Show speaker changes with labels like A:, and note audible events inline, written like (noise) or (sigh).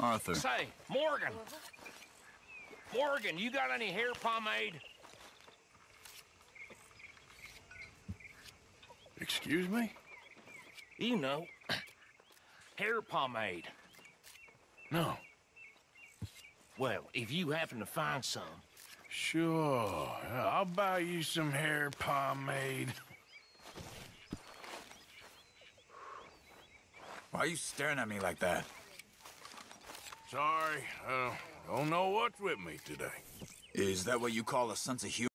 A: Arthur.
B: Say, Morgan. Morgan, you got any hair pomade?
C: Excuse me?
B: You know, (clears throat) hair pomade.
C: No.
B: Well, if you happen to find some,
C: Sure. I'll buy you some hair pomade.
A: Why are you staring at me like that?
C: Sorry, uh, don't know what's with me today.
A: Is that what you call a sense of humor?